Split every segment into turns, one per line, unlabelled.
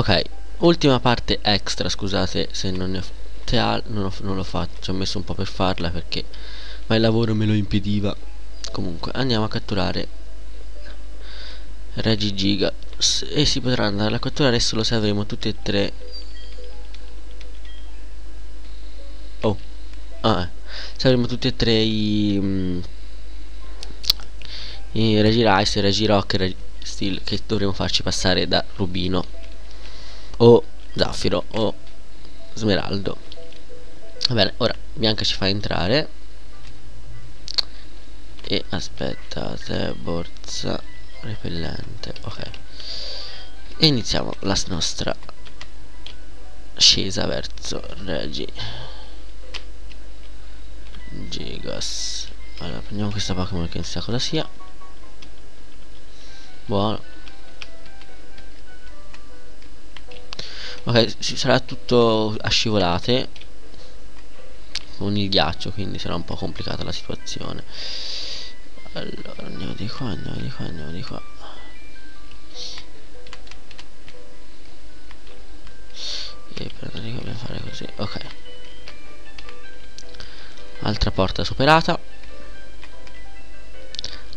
ok ultima parte extra scusate se non ne ho non, ho, non lo faccio ho messo un po' per farla perché ma il lavoro me lo impediva. Comunque andiamo a catturare Regi Giga. E si potrà andare a catturare solo se avremo tutti e tre. Oh ah, eh. se avremo tutti e tre i, mm, i Regi Rice, Regi Rock e Regi Steel che dovremo farci passare da Rubino o Zaffiro o Smeraldo. Va bene ora Bianca ci fa entrare. E aspettate borsa repellente ok. E iniziamo la nostra scesa verso Regi. Gigas. Allora prendiamo questa Pokémon che non sa cosa sia. Buono ok sarà tutto a scivolate con il ghiaccio quindi sarà un po' complicata la situazione. Allora andiamo di qua andiamo di qua andiamo di qua. E dobbiamo fare così ok. Altra porta superata.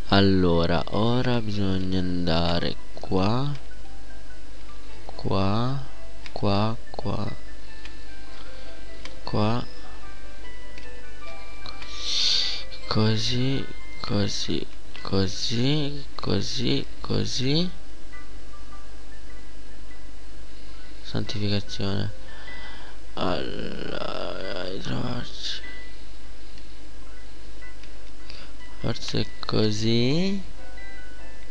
Allora ora bisogna andare qua qua qua qua qua. Così così così così così. Santificazione. Allora trovarci. Forse così.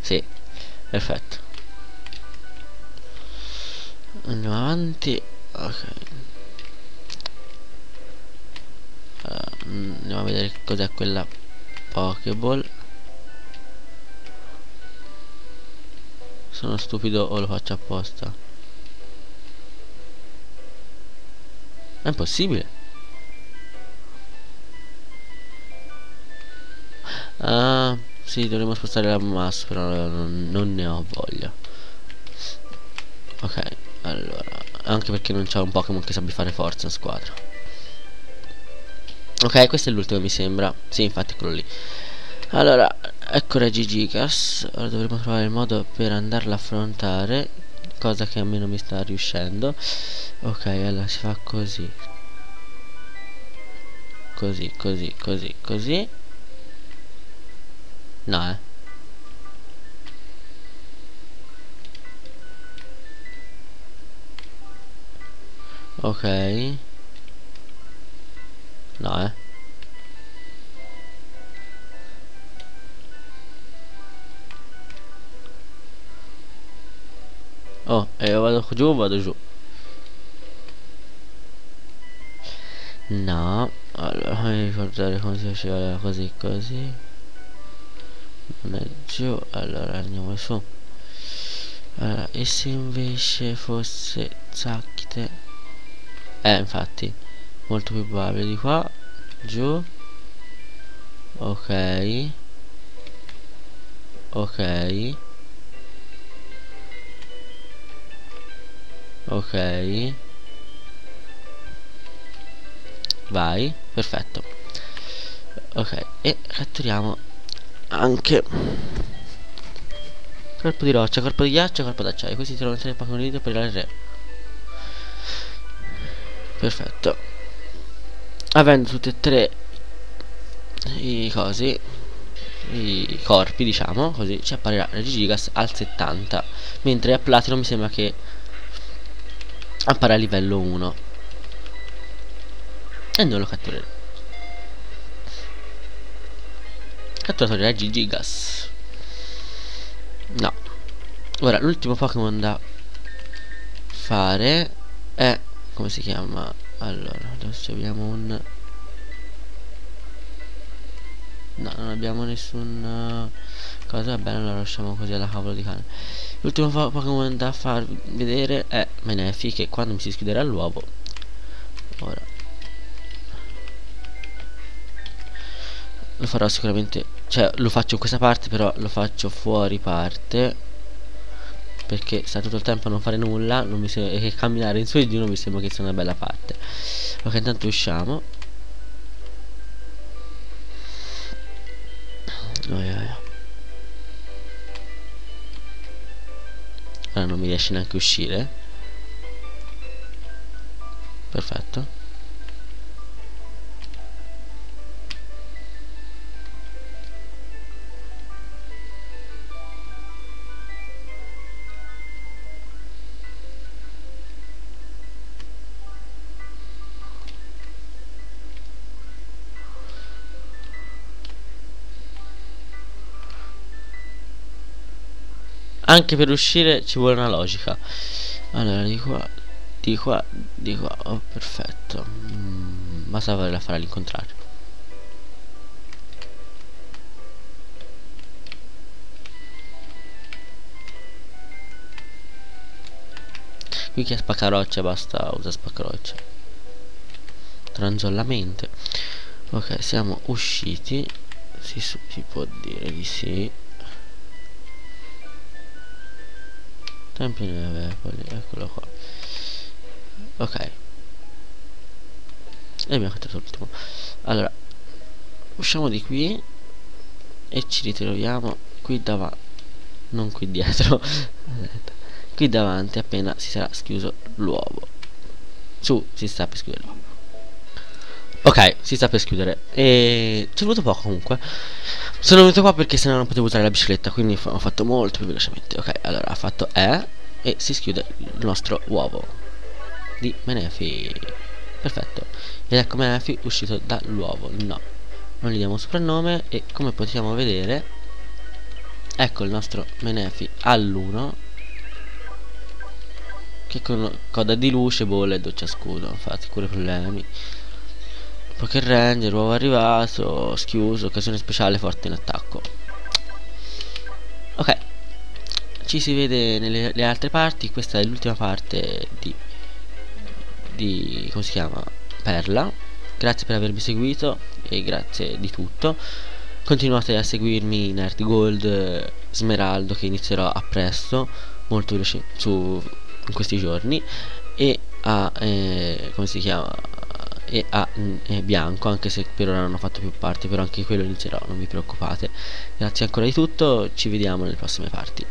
Sì perfetto andiamo avanti. Ok. Allora, andiamo a vedere cos'è quella pokeball sono stupido o lo faccio apposta? È impossibile. Ah, sì, dovremmo spostare la massa, però non, non, ne ho voglia. Ok, allora, anche perché non c'è un Pokémon che sappia fare forza in squadra. Ok, questo è l'ultimo mi sembra. Sì, infatti quello lì. Allora, ecco Regigigas. Ora dovremo trovare il modo per andarla a affrontare. Cosa che a me non mi sta riuscendo. Ok, allora si fa così. Così, così, così, così. No, eh. Ok. No, eh. Oh, e io vado giù o vado giù? No, allora fammi ricordare come si faceva così così non è giù allora andiamo su allora, e se invece fosse zacchite eh infatti molto più probabile di qua giù. Ok. Ok. Ok. Vai perfetto. Ok e catturiamo anche corpo di roccia, corpo di ghiaccio, corpo d'acciaio. Questi sono tre Pokémon video per il re. Perfetto. Avendo tutti e tre i cosi, i corpi, diciamo, così ci apparirà Regigigas al 70. Mentre a Platino mi sembra che appare a livello 1. E non lo catturerò. Catturatori raggi gigas No Ora l'ultimo Pokémon da fare Come si chiama? Allora adesso abbiamo un No non abbiamo nessun Cosa? Bene allora lasciamo così alla cavolo di cane. L'ultimo Pokémon da far vedere è Menefi che quando mi si schiuderà l'uovo Ora lo farò sicuramente cioè lo faccio in questa parte però lo faccio fuori parte perché sta tutto il tempo a non fare nulla non sembra, e camminare in su e giù non mi sembra che sia una bella parte. Ok intanto usciamo. Oh, yeah. ora non mi riesce neanche a uscire. Perfetto anche per uscire ci vuole una logica. Allora di qua di qua di qua. Oh perfetto. Mm, basta a fare all'incontrario. Qui che spaccaroccia basta usa spaccaroccia tranzollamente. Ok siamo usciti. Si, si può dire di sì Tempio Nevepoli, eccolo qua. Ok. E abbiamo fatto l'ultimo. Allora, usciamo di qui e ci ritroviamo qui davanti. Non qui dietro. qui davanti appena si sarà schiuso l'uovo. Su, si sta per schiudere l'uovo. Ok, si sta per schiudere. E ci è voluto poco comunque. Sono venuto qua perché sennò non potevo usare la bicicletta, quindi ho fatto molto più velocemente. Ok, allora ha fatto E e si schiude il nostro uovo di Menefi. Perfetto. Ed ecco Menefi uscito dall'uovo. No, non gli diamo soprannome e come possiamo vedere, ecco il nostro Menefi all'1 che con coda di luce, bolle e doccia scudo. Infatti, pure problemi. Poker Ranger, uovo arrivato, schiuso, occasione speciale, forte in attacco. Ok, ci si vede nelle altre parti, questa è l'ultima parte di, di, come si chiama, Perla. Grazie per avermi seguito e grazie di tutto. Continuate a seguirmi in Art Gold Smeraldo che inizierò a presto, molto veloce su, in questi giorni e a, eh, come si chiama, e a e bianco anche se per ora non ho fatto più parte però anche quello inizierò non vi preoccupate. Grazie ancora di tutto ci vediamo nelle prossime parti